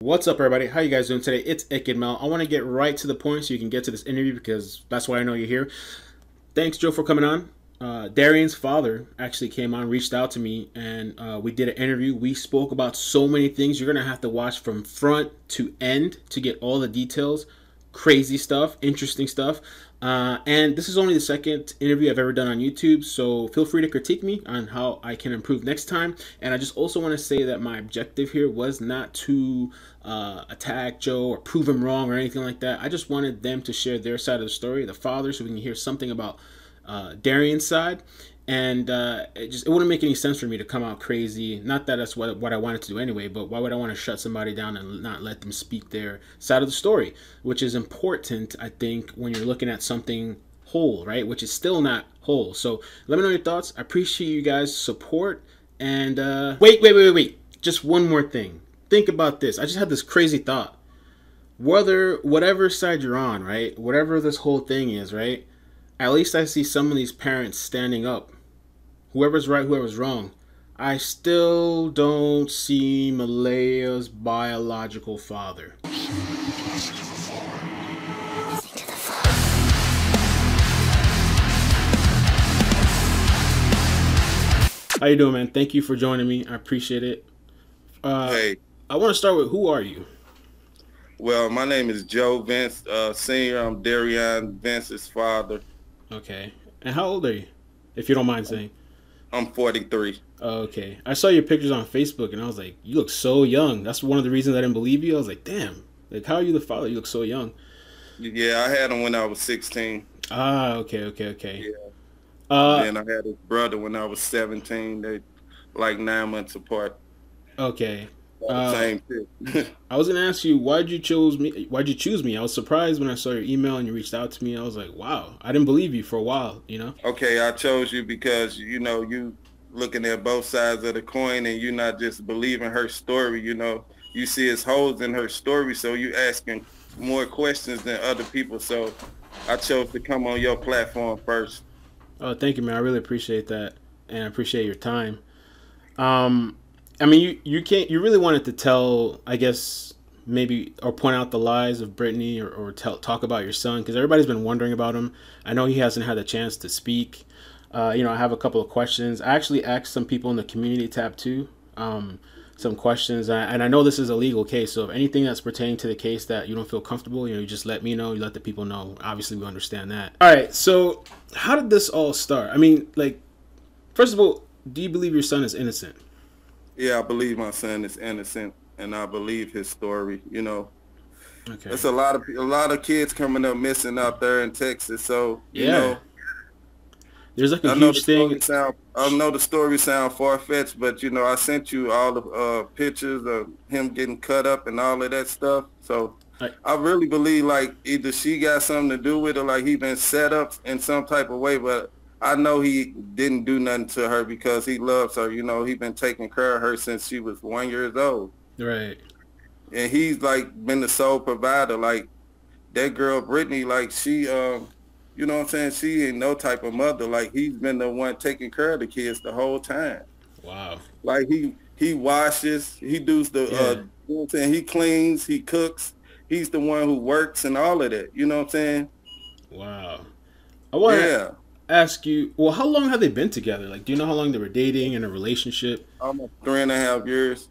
What's up, everybody? How you guys doing today? It's iCkEdMeL. I want to get right to the point so you can get to this interview because that's why I know you're here. Thanks, Joe, for coming on. Uh, Derion's father actually came on, reached out to me, and uh, we did an interview. We spoke about so many things. You're gonna have to watch from front to end to get all the details. Crazy stuff, interesting stuff. Uh, and this is only the second interview I've ever done on YouTube, so feel free to critique me on how I can improve next time. And I just also want to say that my objective here was not to uh, attack Joe or prove him wrong or anything like that. I just wanted them to share their side of the story, the father, so we can hear something about uh, Derion's side and uh, it just it wouldn't make any sense for me to come out crazy. Not that that's what what I wanted to do anyway, but why would I want to shut somebody down and not let them speak their side of the story, which is important, I think, when you're looking at something whole, right? Which is still not whole. So let me know your thoughts. I appreciate you guys' support. And uh, wait, wait, wait, wait, wait. Just one more thing. Think about this. I just had this crazy thought. Whether whatever side you're on, right? Whatever this whole thing is, right? At least I see some of these parents standing up whoever's right, whoever's wrong. I still don't see Maleah's biological father. How you doing, man? Thank you for joining me. I appreciate it. Uh, hey, I want to start with who are you? Well, my name is Joe Vence, uh, senior. I'm Derion Vence's father. Okay, and how old are you, if you don't mind saying? I'm 43. Okay. I saw your pictures on Facebook and I was like, you look so young. That's one of the reasons I didn't believe you. I was like, damn. Like, how are you the father? You look so young. Yeah, I had him when I was 16. Ah, okay, okay, okay. Yeah. Uh, and I had his brother when I was 17. They like nine months apart. Okay. Uh, same I was gonna ask you why'd you choose me? Why'd you choose me? I was surprised when I saw your email and you reached out to me. I was like, wow, I didn't believe you for a while. You know? Okay, I chose you because you know you looking at both sides of the coin and you not just believing her story. You know, you see it's holes in her story, so you asking more questions than other people. So I chose to come on your platform first. Oh, thank you, man. I really appreciate that, and I appreciate your time. Um, I mean, you you can't you really wanted to tell, I guess maybe or point out the lies of Brittany or, or tell, talk about your son because everybody's been wondering about him. I know he hasn't had a chance to speak. Uh, you know, I have a couple of questions. I actually asked some people in the community tab too, um, some questions, and I know this is a legal case. So if anything that's pertaining to the case that you don't feel comfortable, you know, you just let me know. You let the people know. Obviously, we understand that. All right. So how did this all start? I mean, like, first of all, do you believe your son is innocent? Yeah, I believe my son is innocent, and I believe his story. You know, okay. there's a lot of a lot of kids coming up missing out there in Texas. So yeah. you know, there's like a I huge thing. Sound, I know the story sound far fetched, but you know, I sent you all the uh, pictures of him getting cut up and all of that stuff. So I, I really believe like either she got something to do with it, or like he been set up in some type of way, but I know he didn't do nothing to her because he loves her. You know, he been taking care of her since she was one years old. Right. And he's like been the sole provider. Like that girl Brittany, like she, um, you know what I'm saying? She ain't no type of mother. Like he's been the one taking care of the kids the whole time. Wow. Like he he washes, he does the, yeah. uh, you know what I'm saying? He cleans, he cooks. He's the one who works and all of that. You know what I'm saying? Wow. I want yeah ask you, well, how long have they been together? Like, do you know how long they were dating in a relationship? Almost three and a half years.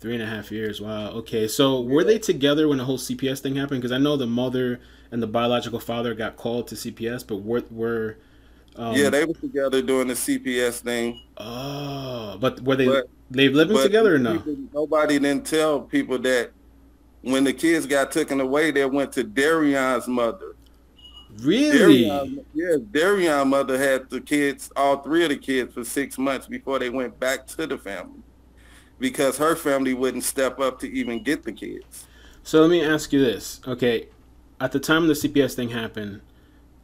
Three and a half years. Wow. Okay. So were they together when the whole CPS thing happened? Because I know the mother and the biological father got called to CPS, but were were um, yeah, they were together doing the CPS thing. Oh, but were they but, they living together or no? People, nobody didn't tell people that when the kids got taken away, they went to Derion's mother. Really? Derion, yeah, Derion mother had the kids, all three of the kids, for six months before they went back to the family, because her family wouldn't step up to even get the kids. So let me ask you this, okay? At the time the CPS thing happened,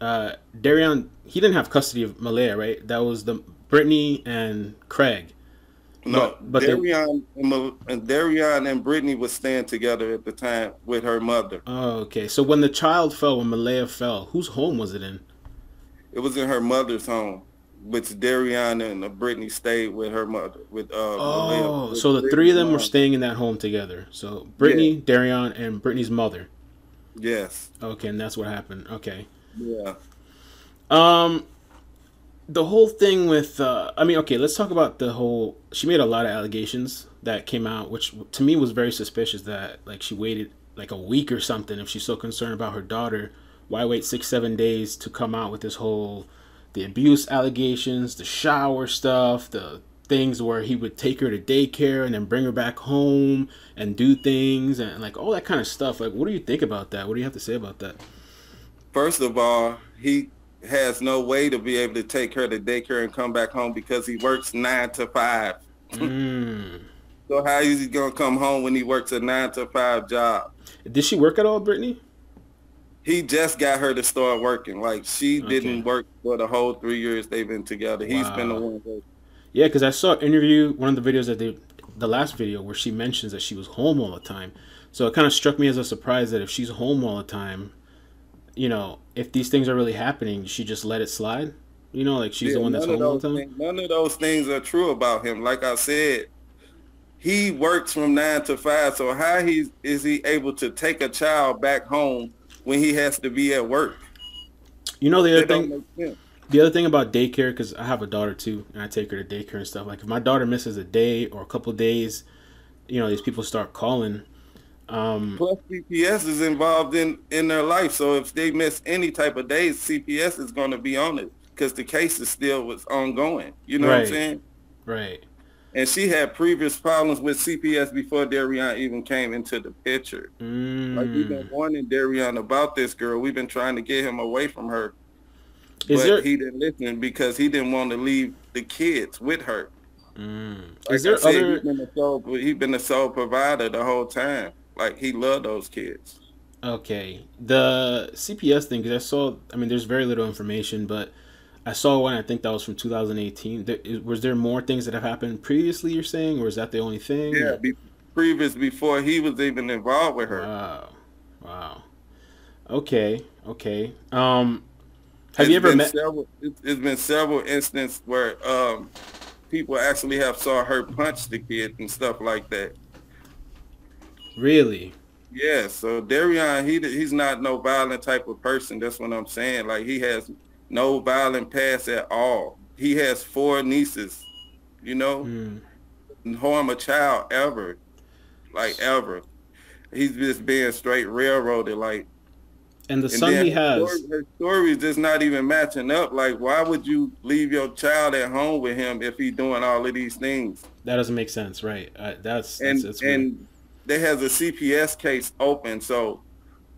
uh, Derion he didn't have custody of Maleah, right? That was the Brittany and Craig. No, but, but Derion, they, and Derion and Brittany was staying together at the time with her mother. Oh, okay. So when the child fell, when Maleah fell, whose home was it in? It was in her mother's home. which Derion and Brittany stayed with her mother. With uh, oh, with so the three of them mom. were staying in that home together. So Brittany, yeah. Derion, and Brittany's mother. Yes. Okay, and that's what happened. Okay. Yeah. Um, the whole thing with uh, I mean, okay, let's talk about the whole. She made a lot of allegations that came out, which to me was very suspicious. That like she waited like a week or something if she's so concerned about her daughter. Why wait six seven days to come out with this whole the abuse allegations, the shower stuff, the things where he would take her to daycare and then bring her back home and do things and like all that kind of stuff. Like, what do you think about that? What do you have to say about that? First of all, he has no way to be able to take her to daycare and come back home because he works nine to five. Mm. so how is he gonna come home when he works a nine to five job? Did she work at all, Brittany? he just got her to start working. Like she okay. didn't work for the whole three years they've been together. He's been the one. Yeah, because I saw an interview, one of the videos that they, the last video where she mentions that she was home all the time. So it kind of struck me as a surprise that if she's home all the time, you know, if these things are really happening, she just let it slide. You know, like she's yeah, the one that's home all the time. Things, none of those things are true about him. Like I said, he works from nine to five. So how he is he able to take a child back home when he has to be at work. You know the other thing. The other thing about daycare, because I have a daughter too, and I take her to daycare and stuff. Like if my daughter misses a day or a couple days, you know these people start calling. Um, Plus, CPS is involved in in their life, so if they miss any type of days, CPS is going to be on it because the case is still was ongoing. You know right. what I'm saying? Right and she had previous problems with CPS before Derion even came into the picture. Mm. Like we've been warning Derion about this girl. We've been trying to get him away from her, Is but there... he didn't listen because he didn't want to leave the kids with her. Mm. Like Is there said, other? He's been, the sole, he's been the sole provider the whole time. Like he loved those kids. Okay, the CPS thing because I saw. I mean, there's very little information, but I saw one. I think that was from 2018. There, was there more things that have happened previously? You're saying, or is that the only thing? Yeah, be, previous before he was even involved with her. Wow, wow. Okay, okay. Um, have it's you ever met? Several, it's been several instances where um, people actually have saw her punch the kid and stuff like that. Really? Yeah. So Derion, he he's not no violent type of person. That's what I'm saying. Like he has no violent past at all. He has four nieces, you know, mm. harm a child ever, like ever. He's just being straight railroaded, like. And the son he has, story, her story is just not even matching up. Like, why would you leave your child at home with him if he's doing all of these things? That doesn't make sense, right? Uh, that's, and that's, and there has a CPS case open, so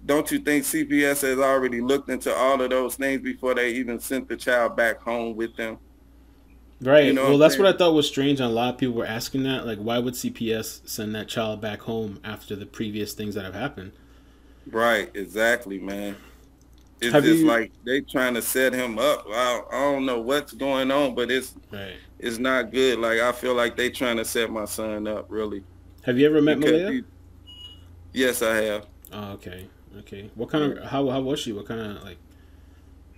don't you think CPS has already looked into all of those things before they even sent the child back home with them? Right. You know well, what that's saying? what I thought was strange. And a lot of people were asking that. Like, why would CPS send that child back home after the previous things that have happened? Right. Exactly, man. It's have just you... like they trying to set him up. I, I don't know what's going on, but it's right. it's not good. Like I feel like they trying to set my son up. Really. Have you ever met Maleah? He... yes, I have. Oh, okay. Okay. What kind of how how was she? What kind of like?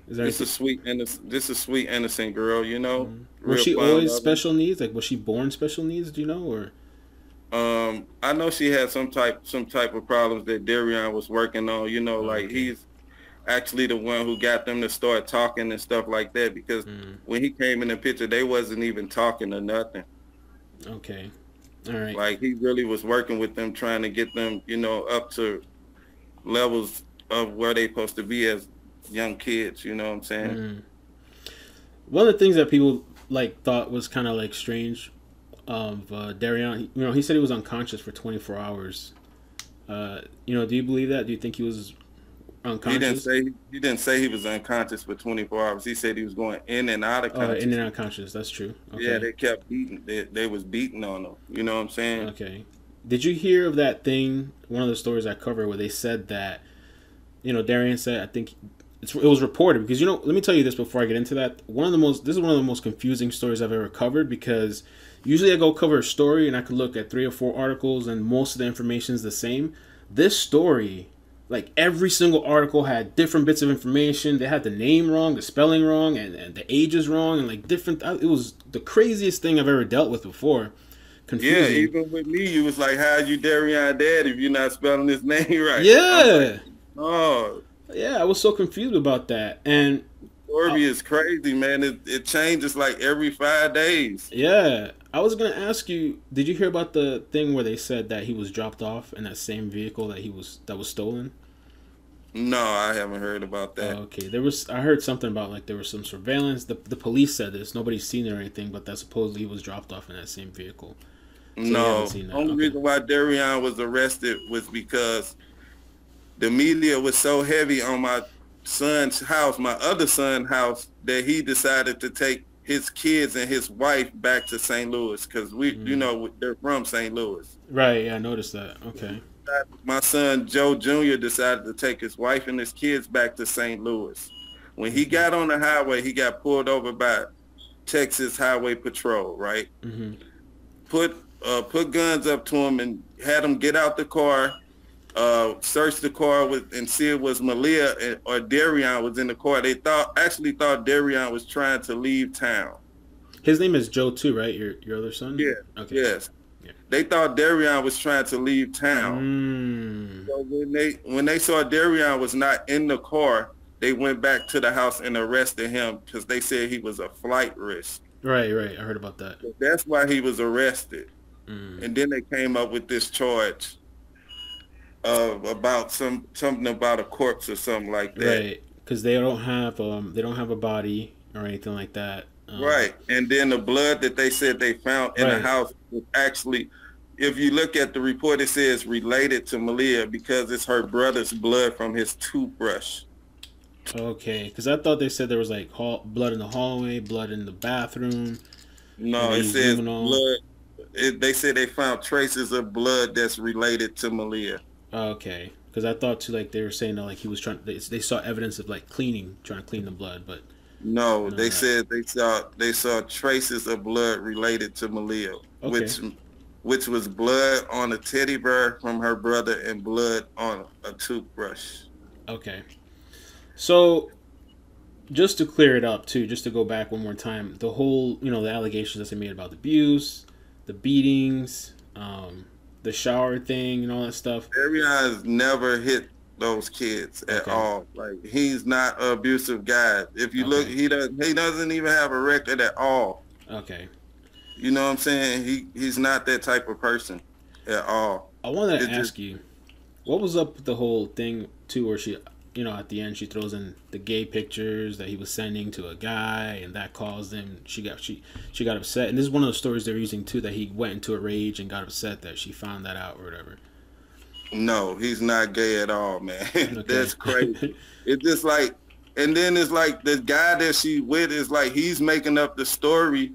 Is there? This a sweet innocent. This is sweet innocent girl. You know. Mm-hmm. Was she always special needs? Like was she born special needs? Do you know or? Um, I know she had some type some type of problems that Derion was working on. You know, oh, like okay. he's actually the one who got them to start talking and stuff like that because mm. when he came in the picture, they wasn't even talking or nothing. Okay. Right. Like he really was working with them, trying to get them, you know, up to levels of where they supposed to be as young kids. You know what I'm saying? Mm. One of the things that people like thought was kind of like strange of uh, Derion. You know, he said he was unconscious for 24 hours. Uh, you know, do you believe that? Do you think he was? He didn't say he didn't say he was unconscious for 24 hours. He said he was going in and out of consciousness. Oh, in and out of consciousness. That's true. Okay. Yeah, they kept beating. They, they was beating on him. You know what I'm saying? Okay. Did you hear of that thing? One of the stories I covered where they said that, you know, Derion said, I think it was reported because you know. Let me tell you this before I get into that. One of the most this is one of the most confusing stories I've ever covered because usually I go cover a story and I could look at three or four articles and most of the information is the same. This story like every single article had different bits of information. They had the name wrong, the spelling wrong, and, and the ages wrong, and like different. It was the craziest thing I've ever dealt with before. Confusing. Yeah, even with me, you was like, "How you Derion dad if you're not spelling his name right?" Yeah. Like, oh. Yeah, I was so confused about that, and Orby is crazy, man. It, it changes like every five days. Yeah, I was gonna ask you. Did you hear about the thing where they said that he was dropped off in that same vehicle that he was that was stolen? No, I haven't heard about that. Oh, okay, there was. I heard something about like there was some surveillance. The the police said this. Nobody's seen it or anything, but that supposedly he was dropped off in that same vehicle. So no, the only okay. reason why Derion was arrested was because the media was so heavy on my son's house, my other son's house, that he decided to take his kids and his wife back to St. Louis because we, mm. you know, they're from St. Louis. Right. Yeah, I noticed that. Okay. My son Joe Jr. decided to take his wife and his kids back to St. Louis. When he got on the highway, he got pulled over by Texas Highway Patrol. Right. Mm-hmm. Put uh, put guns up to him and had him get out the car uh, searched the car with and see it was Maleah or Derion was in the car. They thought actually thought Derion was trying to leave town. His name is Joe too, right? Your your other son? Yeah. Okay. Yes. Yeah. They thought Derion was trying to leave town. Mm. So when they when they saw Derion was not in the car, they went back to the house and arrested him because they said he was a flight risk. Right, right. I heard about that. So that's why he was arrested. Mm. And then they came up with this charge uh, about some something about a corpse or something like that. Right, because they don't have um they don't have a body or anything like that. Um, right, and then the blood that they said they found in right. the house was actually, if you look at the report, it says related to Maleah because it's her brother's blood from his toothbrush. Okay, because I thought they said there was like hall- blood in the hallway, blood in the bathroom. No, it says blood. It, they said they found traces of blood that's related to Maleah. Okay, because I thought too like they were saying that like he was trying. They, they saw evidence of like cleaning, trying to clean the blood, but no, they said they saw they saw traces of blood related to Maleah, okay. which which was blood on a teddy bear from her brother and blood on a toothbrush. Okay, so just to clear it up too, just to go back one more time, the whole you know the allegations that they made about the abuse, the beatings. Um, the shower thing and all that stuff? has never hit those kids at okay. all. Like he's not an abusive guy. If you okay. look, he doesn't. he doesn't even have a record at all. Okay. You know what I'm saying? He he's not that type of person at all. I wanted to it's ask just, you, what was up with the whole thing too, where she you know, at the end she throws in the gay pictures that he was sending to a guy, and that caused him. She got she she got upset, and this is one of the stories they're using too that he went into a rage and got upset that she found that out or whatever. No, he's not gay at all, man. Okay. That's crazy. it's just like, and then it's like the guy that she with is like he's making up the story,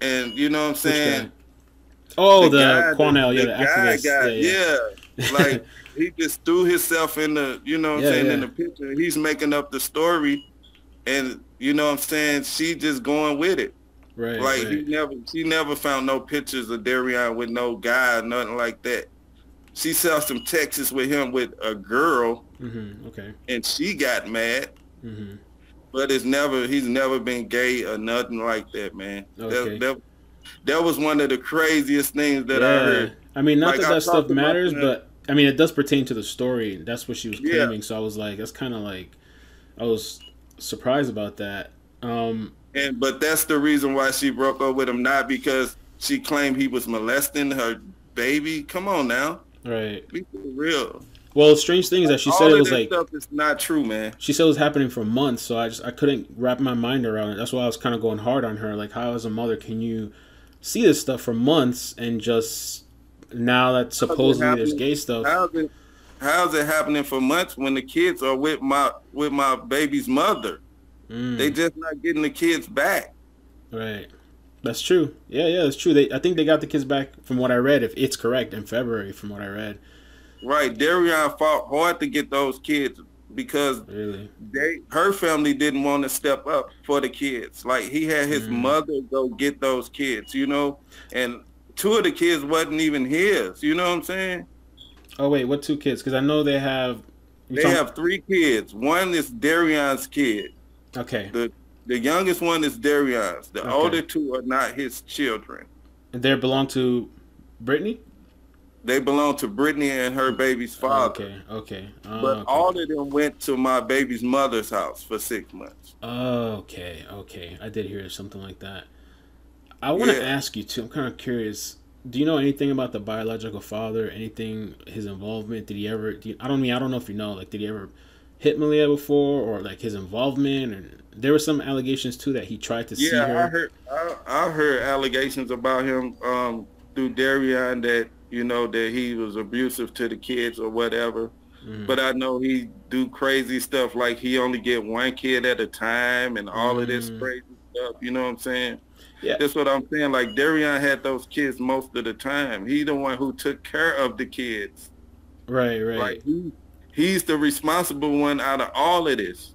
and you know what I'm saying. Oh, the, the Quanell, yeah, the, guy, guy, yeah, yeah. like he just threw himself in the, you know what I'm saying, yeah. in the picture. He's making up the story and you know what I'm saying, she just going with it. Right. Like right. he never she never found no pictures of Derion with no guy, nothing like that. She saw some texts with him with a girl. Mm-hmm. Okay. And she got mad. Mm-hmm. But it's never he's never been gay or nothing like that, man. Okay. That, that, that was one of the craziest things that yeah. I heard. I mean, not like, that that stuff matters, but I mean, it does pertain to the story. That's what she was claiming. Yeah. So I was like, that's kind of like, I was surprised about that. Um, and but that's the reason why she broke up with him, not because she claimed he was molesting her baby. Come on now, right? Be real. Well, strange thing is that she said it was like stuff is not true, man. She said it was happening for months, so I just I couldn't wrap my mind around it. That's why I was kind of going hard on her. Like, how as a mother can you see this stuff for months and just now that supposedly there's gay stuff. How's it, how's it happening for months when the kids are with my with my baby's mother? Mm. They just not getting the kids back. Right. That's true. Yeah, yeah, that's true. They, I think they got the kids back from what I read, if it's correct, in February, from what I read. Right. Derion fought hard to get those kids because really? they her family didn't want to step up for the kids. Like he had his mm. mother go get those kids, you know, and two of the kids wasn't even his. You know what I'm saying? Oh wait, what two kids? Because I know they have they talking... have three kids. One is Derion's kid. Okay. The the youngest one is Derion's. The okay. older two are not his children. And they belong to Brittany? They belong to Brittany and her baby's father. Okay, okay. Uh, but okay. all of them went to my baby's mother's house for six months. Okay, okay. I did hear something like that. I want to yeah. ask you too. I'm kind of curious. Do you know anything about the biological father? Anything his involvement? Did he ever? You, I don't mean I don't know if you know. Like, did he ever hit Maleah before, or like his involvement? And there were some allegations too that he tried to yeah, see her. I heard. I, I heard allegations about him um, through Derion that you know, that he was abusive to the kids or whatever. Mm. But I know he do crazy stuff like he only get one kid at a time and all mm. of this mm. crazy stuff. You know what I'm saying? Yeah. That's what I'm saying. Like Derion had those kids most of the time. He the one who took care of the kids. Right, right. Like he, he's the responsible one out of all of this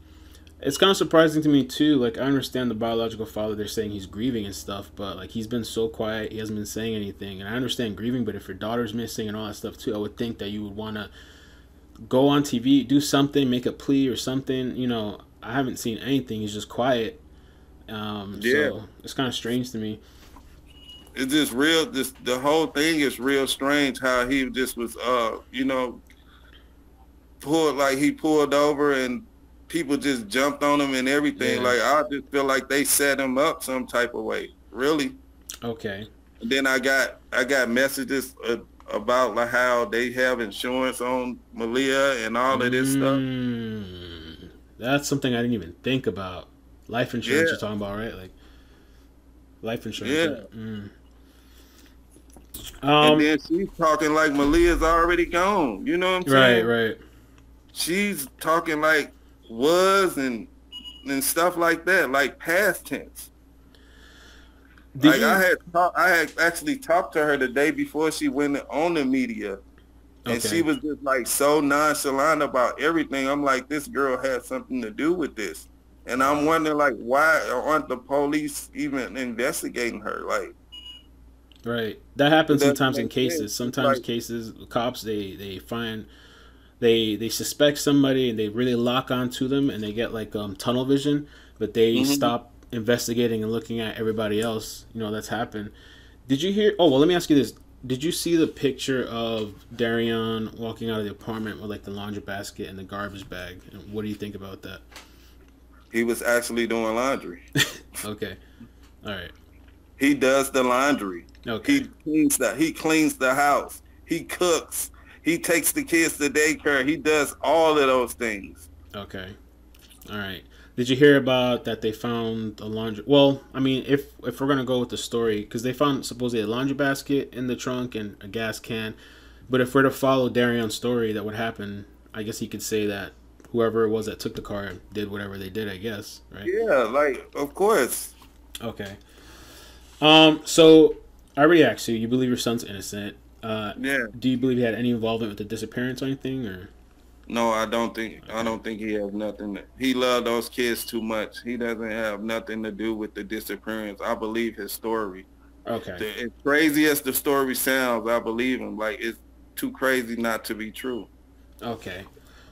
it's kind of surprising to me too. Like I understand the biological father; they're saying he's grieving and stuff, but like he's been so quiet, he hasn't been saying anything. And I understand grieving, but if your daughter's missing and all that stuff too, I would think that you would want to go on TV, do something, make a plea or something. You know, I haven't seen anything. He's just quiet. Um, yeah, so it's kind of strange to me. It's just real. This the whole thing is real strange. How he just was, uh, you know, pulled like he pulled over and people just jumped on him and everything. Yeah. Like I just feel like they set him up some type of way. Really. Okay. And then I got I got messages uh, about like how they have insurance on Maleah and all of this mm, stuff. That's something I didn't even think about. Life insurance yeah. you're talking about, right? Like life insurance. Yeah. Mm. Um, and then she's talking like Maleah's already gone. You know what I'm saying? Right, right. She's talking like was and and stuff like that, like past tense. Did like you... I had talk, I had actually talked to her the day before she went on the media, and okay. she was just like so nonchalant about everything. I'm like, this girl had something to do with this, and I'm wondering like why aren't the police even investigating her? Like, right, that happens sometimes in cases. Sense. Sometimes like, cases, cops they they find they they suspect somebody and they really lock onto them and they get like um, tunnel vision, but they mm-hmm. stop investigating and looking at everybody else. You know that's happened. Did you hear? Oh well, let me ask you this: Did you see the picture of Derion walking out of the apartment with like the laundry basket and the garbage bag? And what do you think about that? He was actually doing laundry. okay, all right. He does the laundry. Okay. He cleans the he cleans the house. He cooks. He takes the kids to daycare. He does all of those things. Okay. All right. Did you hear about that they found a laundry? Well, I mean, if if we're gonna go with the story, because they found supposedly a laundry basket in the trunk and a gas can, but if we're to follow Derion's story, that would happen. I guess he could say that whoever it was that took the car did whatever they did. I guess, right? Yeah, like of course. Okay. Um. So I already asked you. You believe your son's innocent. Uh, yeah. Do you believe he had any involvement with the disappearance or anything, or? No, I don't think. I don't think he has nothing. To, he loved those kids too much. He doesn't have nothing to do with the disappearance. I believe his story. Okay. The, as crazy as the story sounds, I believe him. Like it's too crazy not to be true. Okay.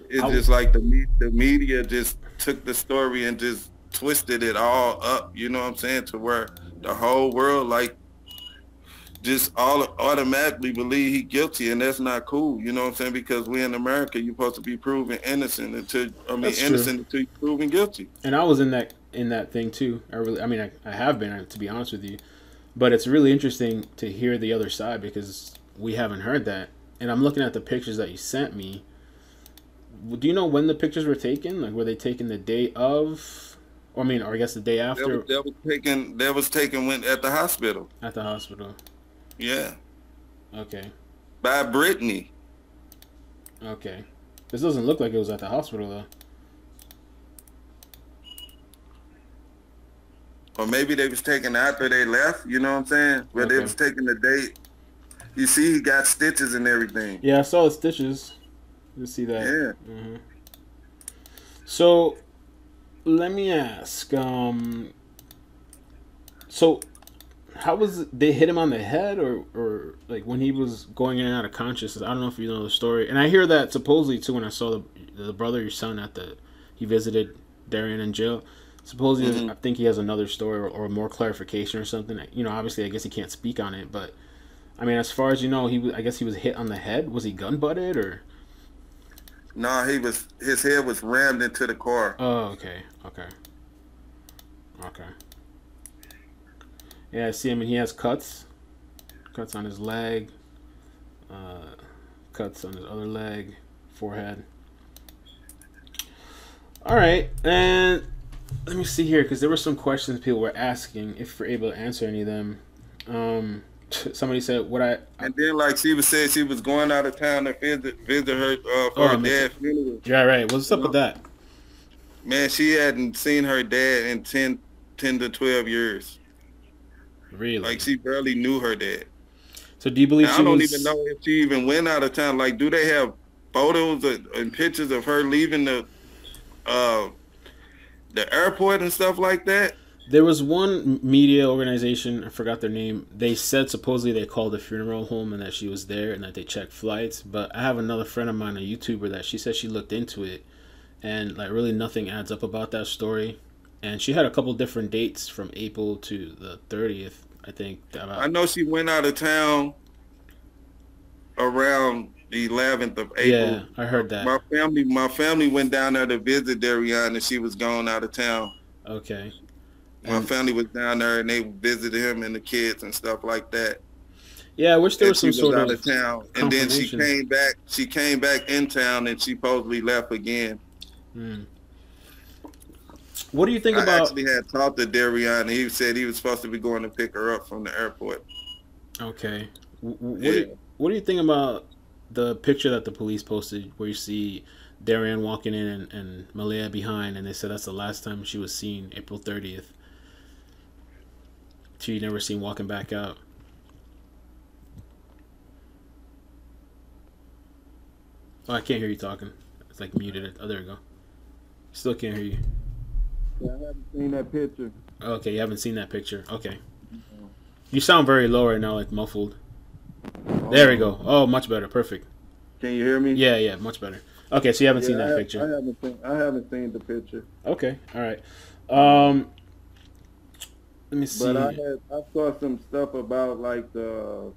It's I, just like the the media just took the story and just twisted it all up. You know what I'm saying? To where the whole world like just all automatically believe he guilty, and that's not cool. You know what I'm saying? Because we in America, you're supposed to be proven innocent until I mean that's innocent true. until you're proven guilty. And I was in that in that thing too. I really, I mean, I, I have been to be honest with you, but it's really interesting to hear the other side because we haven't heard that. And I'm looking at the pictures that you sent me. Do you know when the pictures were taken? Like, were they taken the day of? Or, I mean, or I guess the day after. That was, was taken. That was taken when at the hospital. At the hospital. Yeah. Okay. By Brittany. Okay. This doesn't look like it was at the hospital though. Or maybe they was taken after they left, you know what I'm saying? Where okay. they was taking the date. You see he got stitches and everything. Yeah, I saw the stitches. You see that. Yeah. Mm-hmm. So let me ask, um so how was they hit him on the head or or like when he was going in and out of consciousness? I don't know if you know the story. And I hear that supposedly too when I saw the the brother, your son, at the he visited Derion in jail. Supposedly, mm-hmm. I think he has another story or, or, more clarification or something. You know, obviously, I guess he can't speak on it, but I mean, as far as you know, he I guess he was hit on the head. Was he gun butted or? No, he was. His head was rammed into the car. Oh, okay, okay, okay. Yeah, I see him, and he has cuts, cuts on his leg, uh, cuts on his other leg, forehead. All right, and let me see here because there were some questions people were asking if we're able to answer any of them. Um, somebody said what I and then like she was said she was going out of town to visit visit her uh, for oh, her dad's funeral. Yeah, right. What's up with that? Man, she hadn't seen her dad in 10, 10 to twelve years. Really? Like she barely knew her dad. So do you believe? I don't was... even know if she even went out of town. Like, do they have photos and pictures of her leaving the uh, the airport and stuff like that? There was one media organization, I forgot their name. They said supposedly they called the funeral home and that she was there and that they checked flights. But I have another friend of mine, a YouTuber, that she said she looked into it and like really nothing adds up about that story. And she had a couple different dates from April to the 30th, I think. About... I know she went out of town around the 11th of April. Yeah, I heard that. My family, my family went down there to visit Derion, and she was going out of town. Okay. My and... family was down there, and they visited him and the kids and stuff like that. Yeah, I wish there was some was sort out of, of town, and then she came back. She came back in town, and she supposedly left again. Hmm. What do you think I about? I actually had talked to Derion. He said he was supposed to be going to pick her up from the airport. Okay. What, yeah. do, you, what do you think about the picture that the police posted where you see Derion walking in and, and Maleah behind, and they said that's the last time she was seen, April 30th. She never seen walking back out. Oh, I can't hear you talking. It's like muted. Oh, there we go. Still can't hear you. Yeah, I haven't seen that picture. Okay, you haven't seen that picture. Okay. You sound very low right now, like muffled. There we go. Oh, much better. Perfect. Can you hear me? Yeah, yeah, much better. Okay, so you haven't yeah, seen that I, picture. I haven't seen. I haven't seen the picture. Okay, all right. Um, let me see. But I had I saw some stuff about like the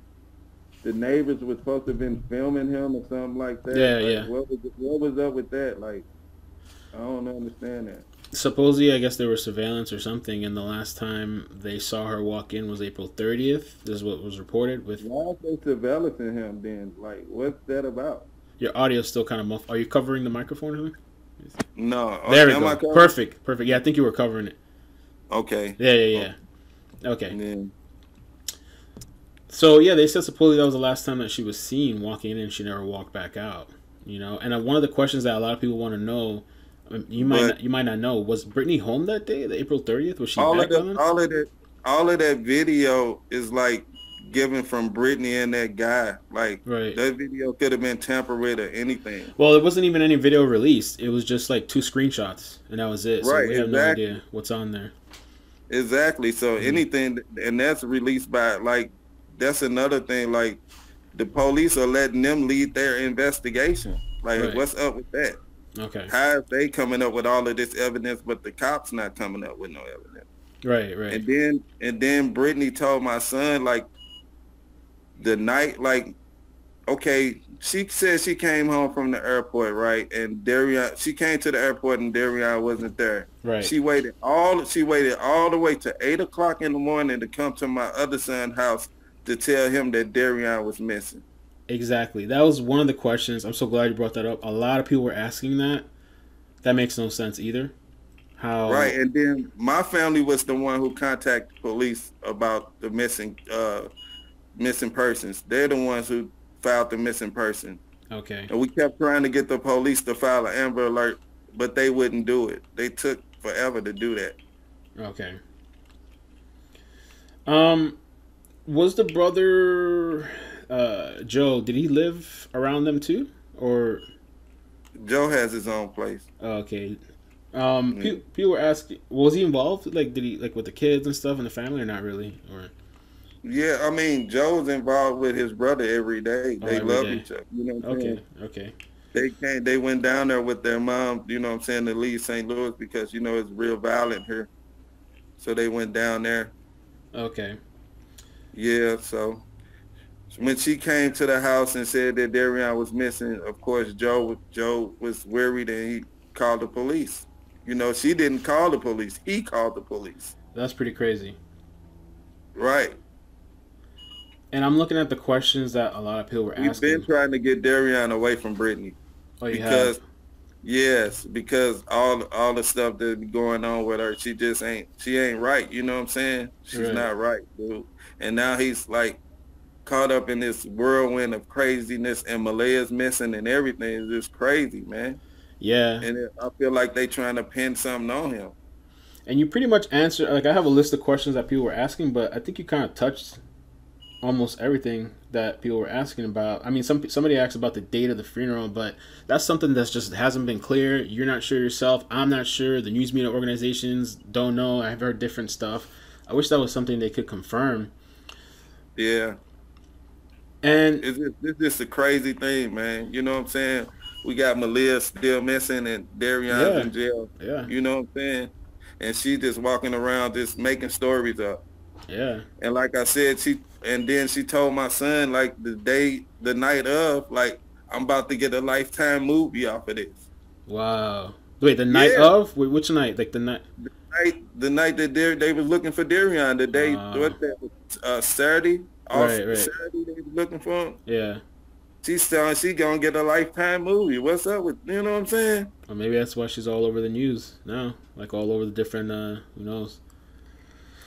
the neighbors were supposed to have been filming him or something like that. Yeah, like, yeah. What was what was up with that? Like, I don't understand that supposedly I guess there was surveillance or something, and the last time they saw her walk in was April 30th. This is what was reported. With why are they surveillancing him then? Like, what's that about? Your audio's still kind of muffled. Are you covering the microphone? No. There we go. Perfect. Perfect. Yeah, I think you were covering it. Okay. Yeah, yeah, yeah. Okay. So yeah, they said supposedly that was the last time that she was seen walking in, and she never walked back out. You know, and uh, one of the questions that a lot of people want to know you might not, you might not know. Was Brittany home that day, the April thirtieth? Was she all back of the, All of that, all of that video is like given from Brittany and that guy. Like right. that video could have been tampered with or anything. Well, it wasn't even any video released. It was just like two screenshots, and that was it. So right, we have exactly. no idea what's on there. Exactly. So mm-hmm. anything, and that's released by like that's another thing. Like the police are letting them lead their investigation. Like, right. what's up with that? Okay. How are they coming up with all of this evidence, but the cops not coming up with no evidence? Right, right. And then and then Brittany told my son like the night like okay, she said she came home from the airport, right? And Derion she came to the airport and Derion wasn't there. Right. She waited all she waited all the way to eight o'clock in the morning to come to my other son's house to tell him that Derion was missing. Exactly. That was one of the questions. I'm so glad you brought that up. A lot of people were asking that. That makes no sense either. How Right, and then my family was the one who contacted police about the missing uh missing persons. They're the ones who filed the missing person. Okay. And we kept trying to get the police to file an Amber Alert, but they wouldn't do it. They took forever to do that. Okay. Um was the brother uh, Joe, did he live around them too, or? Joe has his own place. Okay. Um, people, people were asking, was he involved? Like, did he like with the kids and stuff and the family, or not really? Or yeah, I mean, Joe's involved with his brother every day. Oh, they every love day. each other. You know. what I'm okay, Saying? Okay. They came. They went down there with their mom. You know what I'm saying to leave St. Louis because you know it's real violent here. So they went down there. Okay. Yeah. So when she came to the house and said that Derion was missing, of course Joe Joe was worried and he called the police. You know, she didn't call the police. He called the police. That's pretty crazy. Right. And I'm looking at the questions that a lot of people were We've asking. We've been trying to get Derion away from Brittany. Oh, you because, have? Yes, because all all the stuff that's going on with her, she just ain't she ain't right. You know what I'm saying? She's right. not right, dude. And now he's like caught up in this whirlwind of craziness, and Maleah's missing, and everything is just crazy, man. Yeah. And it, I feel like they trying to pin something on him. And you pretty much answered. Like I have a list of questions that people were asking, but I think you kind of touched almost everything that people were asking about. I mean, some somebody asked about the date of the funeral, but that's something that's just hasn't been clear. You're not sure yourself. I'm not sure. The news media organizations don't know. I've heard different stuff. I wish that was something they could confirm. Yeah. And it's just, it's just a crazy thing, man. You know what I'm saying? We got Maleah still missing and Derion yeah. in jail. Yeah. You know what I'm saying? And she just walking around just making stories up. Yeah. And like I said, she and then she told my son like the day, the night of, like I'm about to get a lifetime movie off of this. Wow. Wait, the night yeah. of? Wait, which night? Like the night? The night, the night that they they was looking for Derion. The day, uh, what that uh, Saturday. Right, right. Saturday they was looking for him. Yeah. She's telling she gonna get a lifetime movie. What's up with you know what I'm saying? Or maybe that's why she's all over the news now, like all over the different. uh Who knows?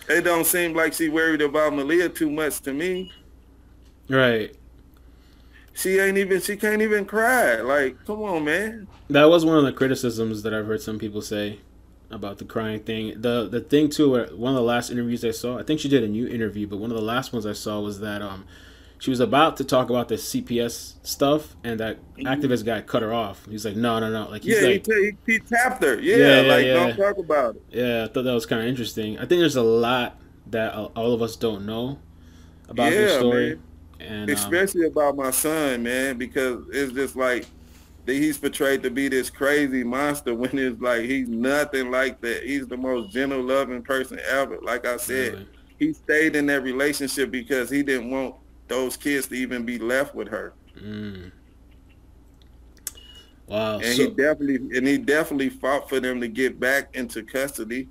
It don't seem like she worried about Maleah too much to me. Right. She ain't even. She can't even cry. Like, come on, man. That was one of the criticisms that I've heard some people say about the crying thing. The the thing too, one of the last interviews I saw, I think she did a new interview, but one of the last ones I saw was that um she was about to talk about the CPS stuff, and that mm-hmm. activist guy cut her off. He's like, "No, no, no!" Like, he's yeah, like, he, he, tapped her. Yeah, yeah, yeah like yeah. don't talk about it. Yeah, I thought that was kind of interesting. I think there's a lot that all of us don't know about yeah, story, and um, especially um, about my son, man, because it's just like he's portrayed to be this crazy monster when it's like he's nothing like that. He's the most gentle, loving person ever. Like I said, really? he stayed in that relationship because he didn't want those kids to even be left with her. Mm. Wow. And so- he definitely and he definitely fought for them to get back into custody.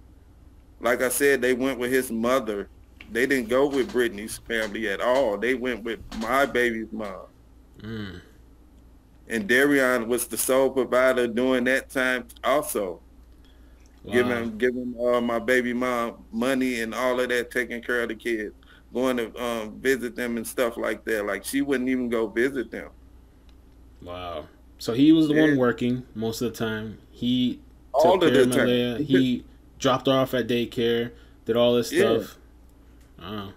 Like I said, they went with his mother. They didn't go with Brittany's family at all. They went with my baby's mom. Mm. And Derion was the sole provider during that time also. Wow. Giving giving uh, my baby mom money and all of that, taking care of the kids going to um, visit them and stuff like that. Like she wouldn't even go visit them. Wow. So he was the yeah. one working most of the time. He all took care of he dropped her off at daycare. Did all this stuff. Yeah. Wow.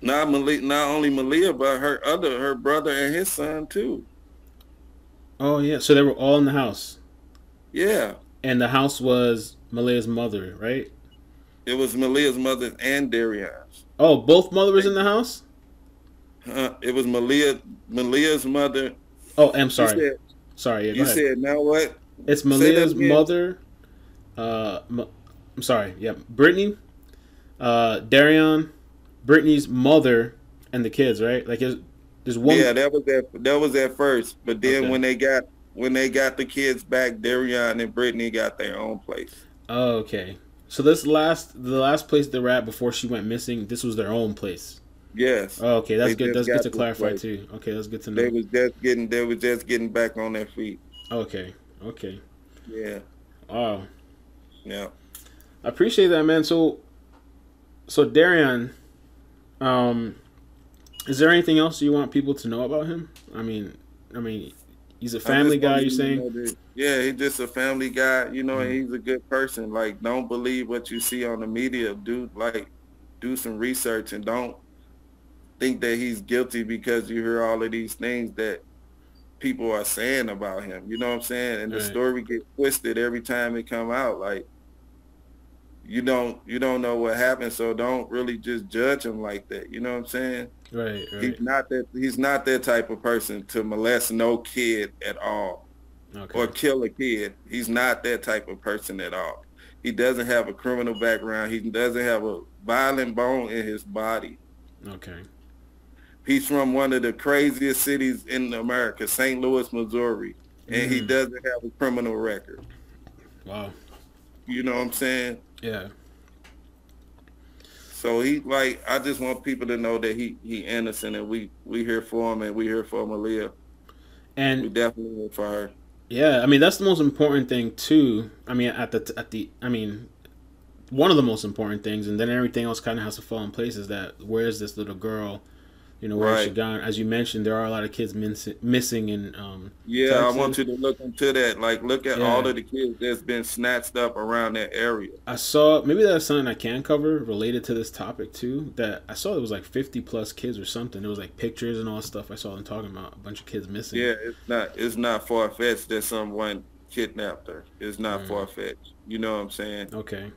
Not Maleah, not only Maleah, but her other her brother and his son too. Oh yeah, so they were all in the house. Yeah. And the house was Maleah's mother, right? It was Maleah's mother and Derion's. Oh, both mothers in the house. Uh, it was Maleah, Maleah's mother. Oh, I'm sorry. Said, sorry. Yeah, you ahead. said now what? It's Maleah's mother. Uh, I'm sorry. Yeah, Brittany, uh, Derion, Brittany's mother, and the kids. Right? Like, there's one. Yeah, that was at that was at first, but then okay. when they got when they got the kids back, Derion and Brittany got their own place. Oh, okay. So this last the last place they were at before she went missing, this was their own place. Yes. Oh, okay, that's they good. That's good to clarify place. too. Okay, that's good to know. They was just getting they was just getting back on their feet. Okay. Okay. Yeah. Wow. Yeah. I appreciate that, man. So, so Derion, um, is there anything else you want people to know about him? I mean, I mean, he's a family guy. You're saying? Yeah, he's just a family guy. You know, mm-hmm. he's a good person. Like, don't believe what you see on the media. Do like, do some research and don't think that he's guilty because you hear all of these things that people are saying about him. You know what I'm saying? And right. the story gets twisted every time it come out. Like, you don't you don't know what happened, so don't really just judge him like that. You know what I'm saying? Right, right. He's not that he's not that type of person to molest no kid at all. okay. or kill a kid. He's not that type of person at all. He doesn't have a criminal background. He doesn't have a violent bone in his body. Okay. He's from one of the craziest cities in America, St. Louis, Missouri, and mm. he doesn't have a criminal record. Wow. You know what I'm saying? Yeah. So he like I just want people to know that he he innocent and we we here for him and we here for Maleah. And we definitely here for her. Yeah, I mean that's the most important thing too. I mean at the at the I mean one of the most important things and then everything else kind of has to fall in place is that where is this little girl you know, where right. she gone? As you mentioned, there are a lot of kids miss- missing in. Um, yeah, Texas. I want you to look into that. Like, look at yeah. all of the kids that's been snatched up around that area. I saw maybe that's something I can cover related to this topic too. That I saw it was like fifty plus kids or something. There was like pictures and all stuff. I saw them talking about a bunch of kids missing. Yeah, it's not it's not far fetched that someone kidnapped her. It's not mm. far fetched. You know what I'm saying? Okay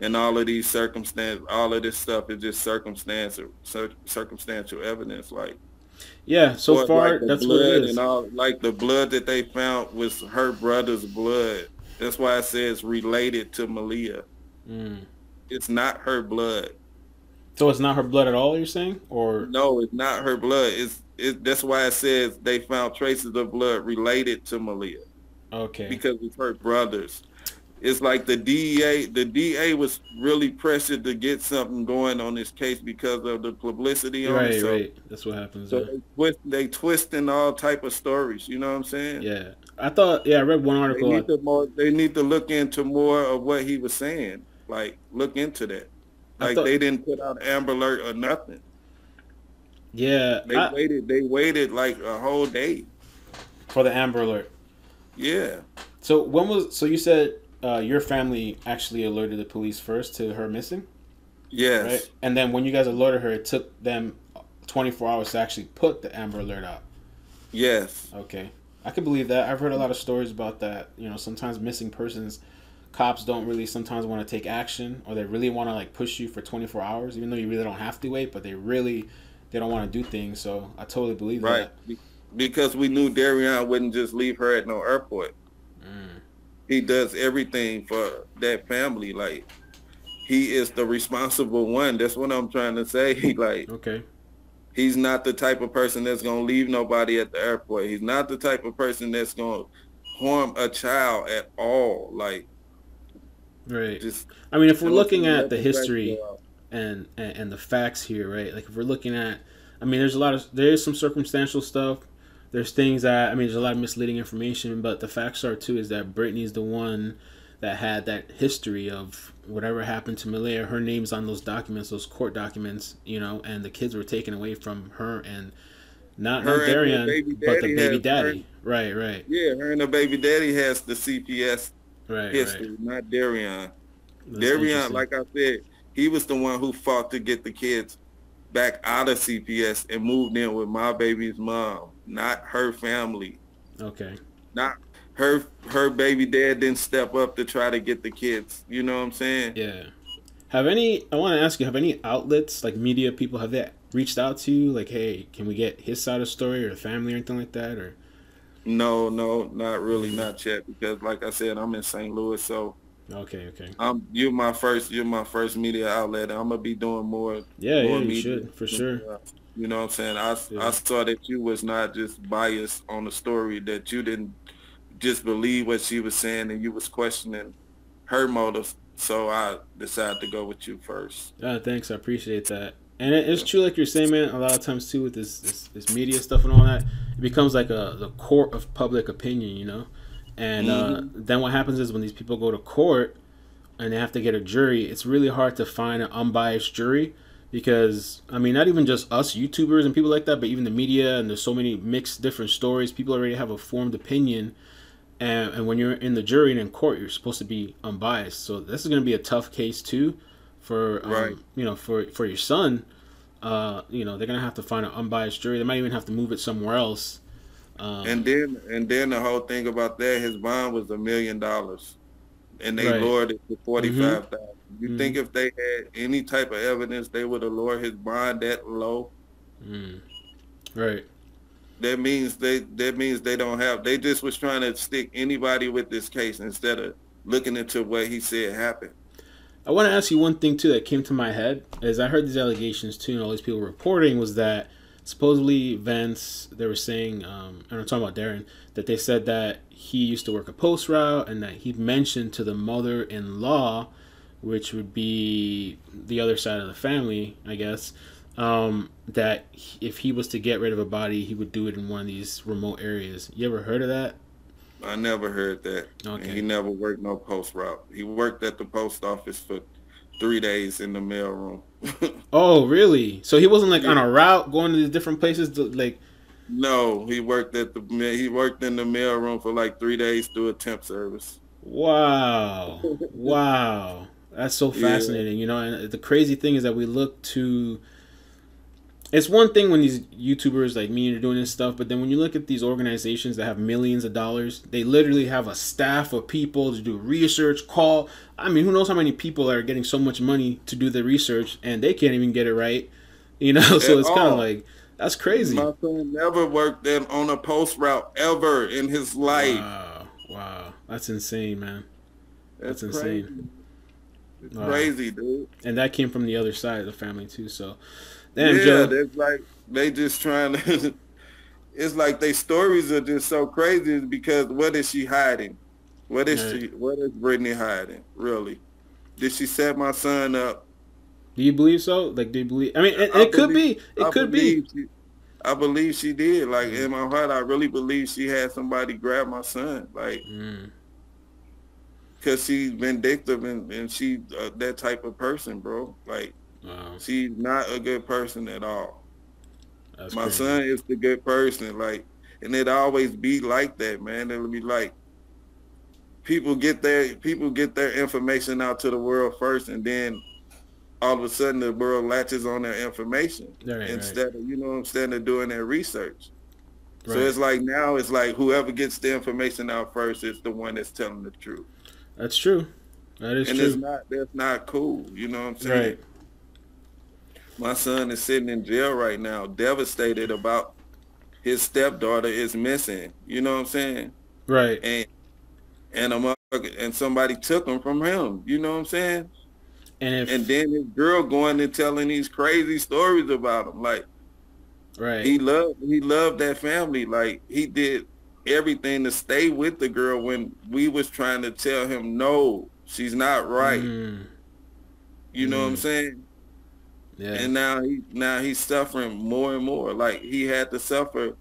and all of these circumstances, all of this stuff is just circumstantial, circumstantial evidence. Like, yeah, so far like that's what it is. And all, like the blood that they found was her brother's blood. That's why I it says related to Maleah. Mm. It's not her blood. So it's not her blood at all. You're saying, or no, it's not her blood. It's it, that's why it says they found traces of blood related to Maleah. Okay. Because it's her brothers it's like the DEA, the DA was really pressured to get something going on this case because of the publicity on right, it. So, right, that's what happens. So they, twist, they twisting all type of stories. You know what I'm saying? Yeah, I thought. Yeah, I read one article. They need, to, more, they need to look into more of what he was saying. Like, look into that. Like thought, they didn't put out Amber Alert or nothing. Yeah, they I, waited. They waited like a whole day for the Amber Alert. Yeah. So when was? So you said uh, your family actually alerted the police first to her missing. Yes. Right? And then when you guys alerted her, it took them 24 hours to actually put the Amber Alert out. Yes. Okay. I can believe that. I've heard a lot of stories about that. You know, sometimes missing persons, cops don't really sometimes want to take action or they really want to like push you for 24 hours, even though you really don't have to wait, but they really they don't want to do things. So I totally believe right. that. Because we knew Derion wouldn't just leave her at no airport he does everything for that family. Like he is the responsible one. That's what I'm trying to say. like okay. He's not the type of person that's gonna leave nobody at the airport. He's not the type of person that's gonna harm a child at all. Like Right. Just I mean if we're looking at the history and, and and the facts here, right? Like if we're looking at I mean there's a lot of there is some circumstantial stuff there's things that I mean, there's a lot of misleading information, but the facts are too is that Brittany's the one that had that history of whatever happened to Maleah. Her name's on those documents, those court documents, you know, and the kids were taken away from her and not her, Derion, but the baby daddy. Her, right, right. Yeah, her and the baby daddy has the CPS right, history, right. not Derion. That's Derion, like I said, he was the one who fought to get the kids back out of CPS and moved in with my baby's mom not her family. Okay. Not her her baby dad didn't step up to try to get the kids. You know what I'm saying? Yeah. Have any I want to ask you have any outlets like media people have they reached out to you like hey, can we get his side of the story or the family or anything like that or No, no, not really not yet because like I said I'm in St. Louis so Okay, okay. Um, you're my first. You're my first media outlet. I'm gonna be doing more. Yeah, more yeah, you should for sure. You know what I'm saying? I, yeah. I saw that you was not just biased on the story, that you didn't just believe what she was saying and you was questioning her motive. So I decided to go with you first. Yeah, thanks. I appreciate that. And it, it's true, like you're saying, man. A lot of times too, with this, this, this media stuff and all that, it becomes like a the court of public opinion, you know. And uh, mm-hmm. uh, then what happens is when these people go to court and they have to get a jury, it's really hard to find an unbiased jury because I mean, not even just us YouTubers and people like that, but even the media and there's so many mixed different stories. People already have a formed opinion, and, and when you're in the jury and in court, you're supposed to be unbiased. So this is going to be a tough case too, for um, right. you know, for for your son. Uh, you know, they're gonna have to find an unbiased jury. They might even have to move it somewhere else. Um, and then, and then the whole thing about that, his bond was a million dollars, and they right. lowered it to forty five thousand. Mm-hmm. You mm. think if they had any type of evidence, they would have lowered his bond that low? Mm. Right. that means they that means they don't have. They just was trying to stick anybody with this case instead of looking into what he said happened. I want to ask you one thing too that came to my head as I heard these allegations too, and all these people reporting was that supposedly Vence they were saying, um, and I'm talking about Derion, that they said that he used to work a post route and that he mentioned to the mother-in-law, which would be the other side of the family, I guess, um, that if he was to get rid of a body, he would do it in one of these remote areas. You ever heard of that? I never heard that. Okay. And he never worked no post route. He worked at the post office for three days in the mail room. oh, really? So he wasn't like yeah. on a route going to these different places to like. No, he worked at the he worked in the mail room for like three days through a temp service. Wow, wow, that's so fascinating. Yeah. You know, and the crazy thing is that we look to it's one thing when these YouTubers like me are doing this stuff, but then when you look at these organizations that have millions of dollars, they literally have a staff of people to do research, call. I mean, who knows how many people are getting so much money to do the research and they can't even get it right, you know? so it's kind of like that's crazy. My son never worked them on a post route ever in his life. Wow, wow, that's insane, man. That's, that's insane. Crazy. Crazy, dude. And that came from the other side of the family too. So Damn, yeah, Joe. it's like they just trying to. it's like their stories are just so crazy because what is she hiding? What is right. she? What is Brittany hiding? Really? Did she set my son up? Do you believe so? Like, do you believe? I mean, it, it could be. It I could be. She, I believe she did. Like mm. in my heart, I really believe she had somebody grab my son. Like, mm. Cause she's vindictive and and she uh, that type of person, bro. Like, Wow. She's not a good person at all. That's My crazy. son is the good person, like, and it always be like that, man. It'll be like people get their people get their information out to the world first, and then all of a sudden the world latches on their information right, instead right. of you know instead of doing their research. Right. So it's like now it's like whoever gets the information out first is the one that's telling the truth. That's true. That is and true. it's not that's not cool. You know what I'm saying? Right. My son is sitting in jail right now, devastated about his stepdaughter is missing. You know what I'm saying? Right. And and a and somebody took him from him. You know what I'm saying? And if, and then his girl going and telling these crazy stories about him. Like, right? He loved he loved that family. Like he did everything to stay with the girl when we was trying to tell him no, she's not right. Mm. You know mm. what I'm mm. saying? Yeah. And now he now he's suffering more and more. Like he had to suffer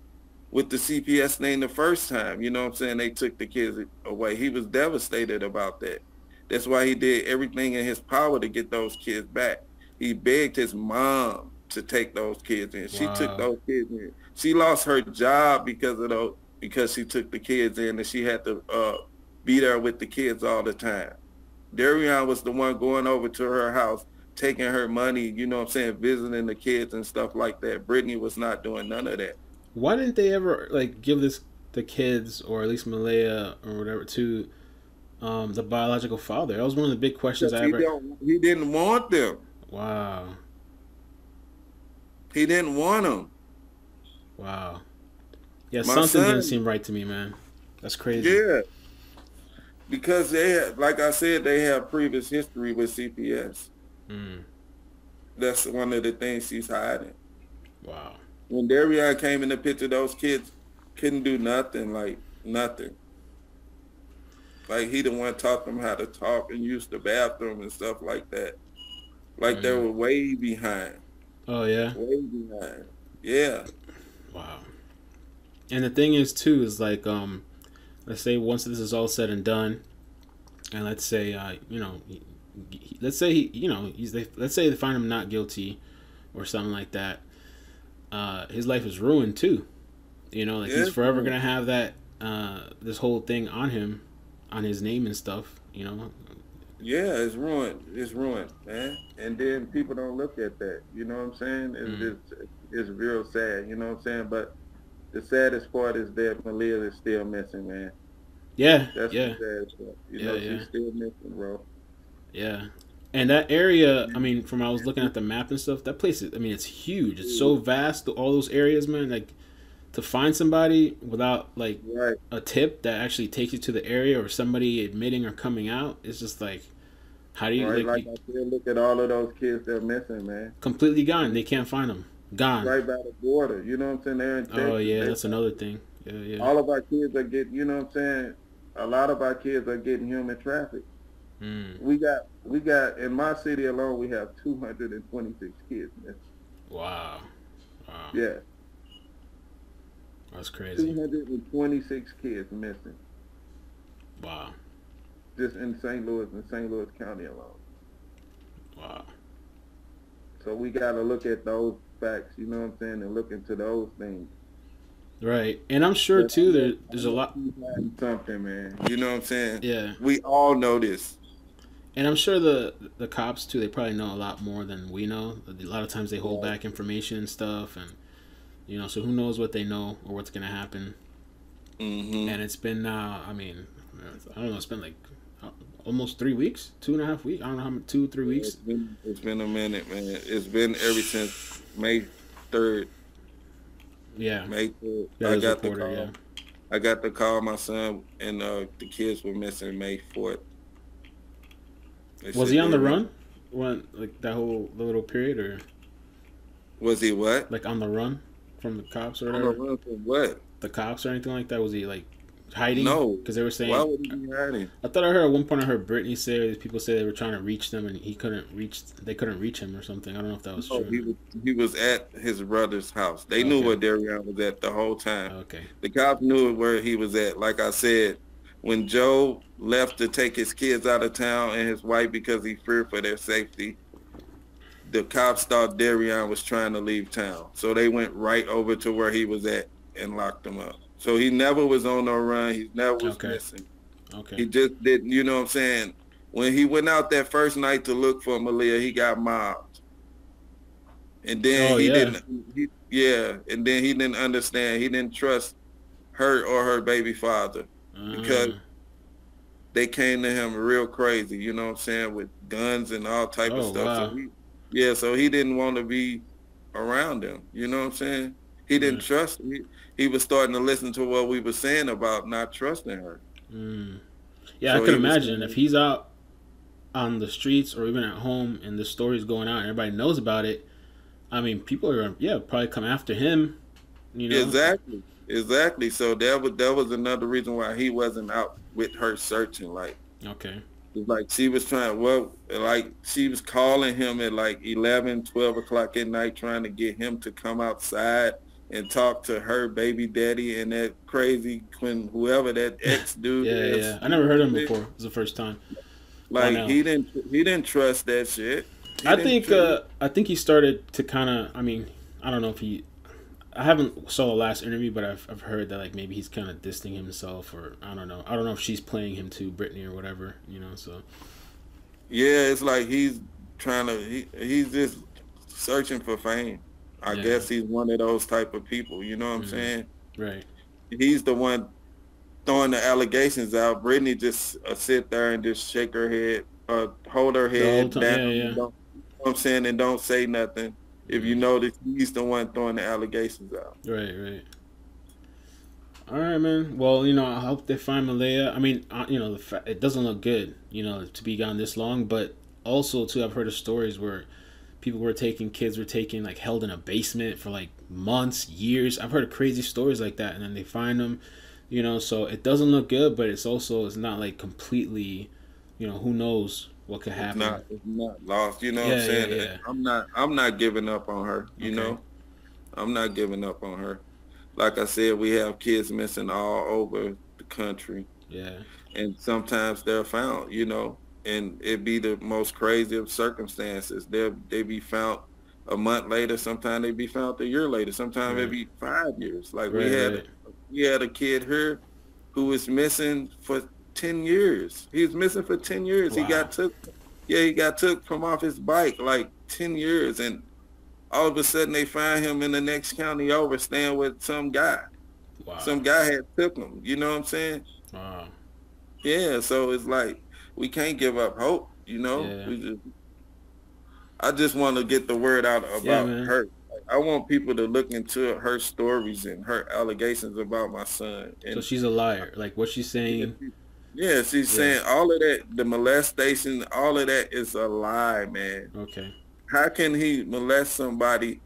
with the CPS thing the first time. You know what I'm saying? They took the kids away. He was devastated about that. That's why he did everything in his power to get those kids back. He begged his mom to take those kids in. She took those kids in. She lost her job because of those because she took the kids in and she had to uh, be there with the kids all the time. Derion was the one going over to her house taking her money, you know what I'm saying, visiting the kids and stuff like that. Brittany was not doing none of that. Why didn't they ever like give this the kids or at least Maleah or whatever to um, the biological father? That was one of the big questions I ever. He didn't want them. Wow. He didn't want them. Wow. Yeah, My something son, didn't seem right to me, man. That's crazy. Yeah. Because they had, like I said, they have previous history with CPS. Mm. That's one of the things she's hiding. Wow. When Derion came in the picture, those kids couldn't do nothing, like nothing. Like he didn't want to taught them how to talk and use the bathroom and stuff like that. Like mm. they were way behind. Oh yeah. Way behind. Yeah. Wow. And the thing is too is like um let's say once this is all said and done and let's say uh you know let's say he, you know he's let's say they find him not guilty or something like that uh, his life is ruined too. You know like yeah. he's forever gonna have that uh, this whole thing on him on his name and stuff you know? Yeah it's ruined it's ruined man. And then people don't look at that you know what i'm saying? It's mm. just it's real sad you know what i'm saying? But the saddest part is that Maleah is still missing man yeah that's yeah. the saddest part you yeah, know yeah. she's still missing bro yeah. And that area, I mean, from I was looking at the map and stuff, that place is, I mean, it's huge. It's so vast, all those areas, man. Like, to find somebody without like right. a tip that actually takes you to the area or somebody admitting or coming out, it's just like, how do you right, like, like I said, look at all of those kids that are missing, man. Completely gone. They can't find them. Gone. Right by the border. You know what I'm saying? They're in Texas. Oh yeah, that's another thing. Yeah, yeah. All of our kids are getting. You know what I'm saying? A lot of our kids are getting human trafficked. Mm. We got we got in my city alone we have 226 kids missing. Wow. Wow. Yeah. That's crazy. 226 kids missing. Wow. Just in St. Louis and St. Louis County alone. Wow. So we got to look at those facts, you know what I'm saying, and look into those things. Right, and I'm sure too there, there's a lot. Something, man. You know what I'm saying? Yeah. We all know this. And I'm sure the the cops too. They probably know a lot more than we know. A lot of times they hold back information and stuff, and you know, so who knows what they know or what's gonna happen. Mm-hmm. And it's been now. Uh, I mean, I don't know. It's been like almost three weeks, two and a half weeks. I don't know how many, two, three weeks. It's been, it's been a minute, man. It's been ever since May third. Yeah. May third. I got the call. Yeah. I got the call. My son and uh, the kids were missing May fourth. Was he on the run? When like that whole little period, or was he what? Like on the run from the cops or whatever? On the run from what? The cops or anything like that? Was he like hiding? No, because they were saying. Why would he be hiding? I thought I heard at one point I heard Brittany say people say they were trying to reach them and he couldn't reach. They couldn't reach him or something. I don't know if that was no, true. He was he was at his brother's house. They okay. knew where Derion was at the whole time. Okay. The cops knew where he was at. Like I said, when Joe left to take his kids out of town and his wife because he feared for their safety, the cops thought Derion was trying to leave town. So they went right over to where he was at and locked him up. So he never was on no run. He never was okay. missing. Okay. He just didn't, you know what I'm saying? When he went out that first night to look for Maleah, he got mobbed. And then oh, he yeah. didn't, he, yeah, and then he didn't understand. He didn't trust her or her baby father because mm. they came to him real crazy, you know what I'm saying, with guns and all type oh, of stuff. Wow. So he, yeah, so he didn't want to be around them, you know what I'm saying? He didn't mm. trust me. He, he was starting to listen to what we were saying about not trusting her. Mm. Yeah, so I can imagine was, if he's out on the streets or even at home and the story's going out and everybody knows about it. I mean, people are yeah probably come after him. You know exactly. Exactly. So that was that was another reason why he wasn't out with her searching. Like, okay, like she was trying. Well, like she was calling him at like 11, 12 o'clock at night, trying to get him to come outside and talk to her baby daddy and that crazy Quinn, whoever that ex dude. yeah, is. yeah. I never heard him before. It was the first time. Like he didn't he didn't trust that shit. He I think uh, I think he started to kind of. I mean, I don't know if he I haven't saw the last interview, but I've, I've heard that like maybe he's kind of distancing himself, or I don't know. I don't know if she's playing him to Brittany or whatever, you know. So yeah, it's like he's trying to he, he's just searching for fame. I yeah. guess he's one of those type of people. You know what I'm mm-hmm. saying? Right. He's the one throwing the allegations out. Brittany just uh, sit there and just shake her head, uh, hold her head down. Yeah, yeah. You know what I'm saying, and don't say nothing if you notice, he's the one throwing the allegations out. Right, right. All right, man. Well, you know, I hope they find Maleah. I mean, you know, the fa- it doesn't look good, you know, to be gone this long. But also, too, I've heard of stories where people were taking kids were taking like held in a basement for like months, years. I've heard crazy stories like that, and then they find them, you know. So it doesn't look good, but it's also it's not like completely, you know, who knows what could happen. It's not, it's not lost. You know yeah, what I'm saying? Yeah, yeah. I'm not I'm not giving up on her. You okay. know, I'm not giving up on her. Like I said, we have kids missing all over the country. Yeah. And sometimes they're found. You know, and it be the most crazy of circumstances. They they be found a month later. Sometimes they be found a year later. Sometimes right. it be five years. Like right, we had right. we had a kid here who was missing for ten years. He was missing for ten years. Wow. He got took. Yeah, he got took from off his bike like ten years, and all of a sudden they find him in the next county over, staying with some guy. Wow. Some guy had took him. You know what I'm saying? Wow. Yeah, so it's like we can't give up hope. You know, yeah. we just. I just want to get the word out about yeah, her. I want people to look into her stories and her allegations about my son. And so she's a liar. Like what she's saying. Yeah, she's yeah. saying all of that, the molestation, all of that is a lie, man. Okay. How can he molest somebody?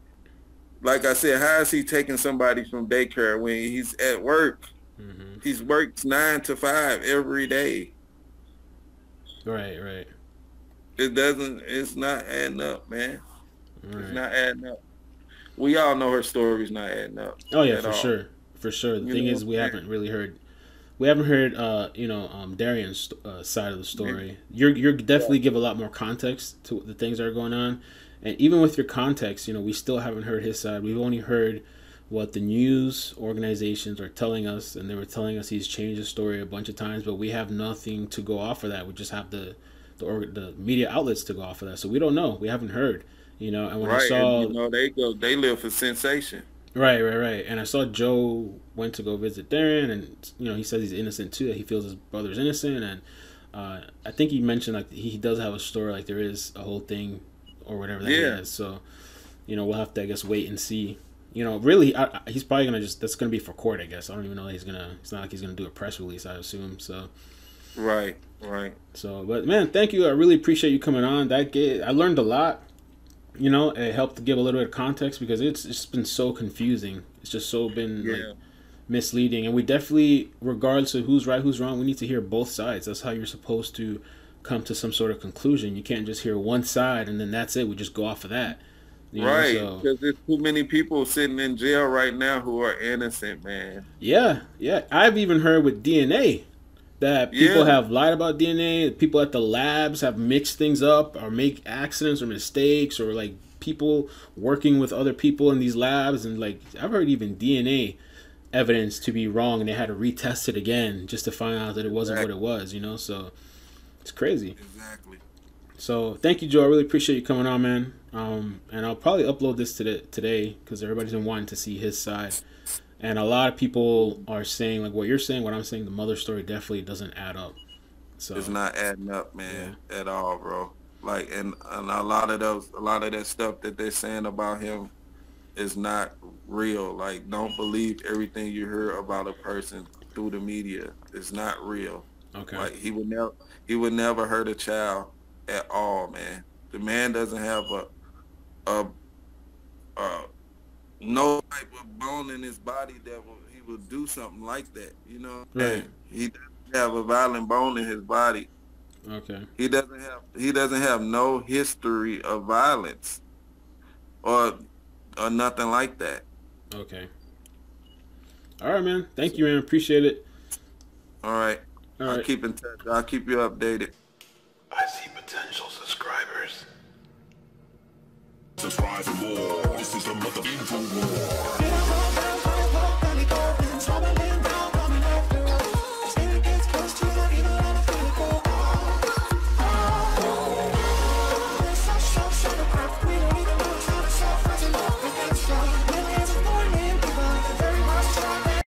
Like I said, how is he taking somebody from daycare when he's at work? Mm-hmm. He's works nine to five every day. Right, right. It doesn't. It's not adding up, man. Right. It's not adding up. We all know her story's not adding up. Oh yeah, for all. sure, for sure. The you thing is, we haven't really heard. We haven't heard, uh, you know, um, Derion's uh, side of the story. You're you're definitely yeah. give a lot more context to the things that are going on, and even with your context, you know, we still haven't heard his side. We've only heard what the news organizations are telling us, and they were telling us he's changed the story a bunch of times, but we have nothing to go off of that. We just have the the, the media outlets to go off of that. So we don't know. We haven't heard. You know, and when right, I saw, and, you know, they go, they live for sensation. Right, right, right. And I saw Joe went to go visit Derion, and you know, he says he's innocent too. That he feels his brother's innocent, and uh, I think he mentioned like he does have a story, like there is a whole thing or whatever that yeah. is. So, you know, we'll have to I guess wait and see. You know, really, I, he's probably gonna just that's gonna be for court. I guess I don't even know he's gonna. It's not like he's gonna do a press release. I assume so. Right, right. So, but man, thank you. I really appreciate you coming on. That get, I learned a lot. You know, it helped to give a little bit of context because it's it's been so confusing. It's just so been yeah. like misleading, and we definitely, regardless of who's right, who's wrong, we need to hear both sides. That's how you're supposed to come to some sort of conclusion. You can't just hear one side and then that's it. We just go off of that. You right, because so. there's too many people sitting in jail right now who are innocent, man. Yeah, yeah. I've even heard with DNA that people yeah. have lied about DNA. People at the labs have mixed things up or make accidents or mistakes or like people working with other people in these labs and like I've heard even DNA evidence to be wrong and they had to retest it again just to find out that it wasn't exactly. what it was, you know? So it's crazy. Exactly. So thank you, Joe. I really appreciate you coming on, man. Um, and I'll probably upload this to the, today because everybody's been wanting to see his side. And a lot of people are saying like what you're saying, what I'm saying. The mother story definitely doesn't add up. So it's not adding up, man, yeah. at all, bro. Like, and, and a lot of those, a lot of that stuff that they're saying about him is not real. Like, don't believe everything you hear about a person through the media. It's not real. Okay. Like he would never, he would never hurt a child at all, man. The man doesn't have a, a, a no type of bone in his body that will, he would do something like that. You know, right? He doesn't have a violent bone in his body. Okay. He doesn't have he doesn't have no history of violence or or nothing like that. Okay. All right, man. Thank you, man. Appreciate it. All right. All I'll keep in touch. I'll keep you updated. I see potential subscribers. Subscribe for more. This is the mother info war.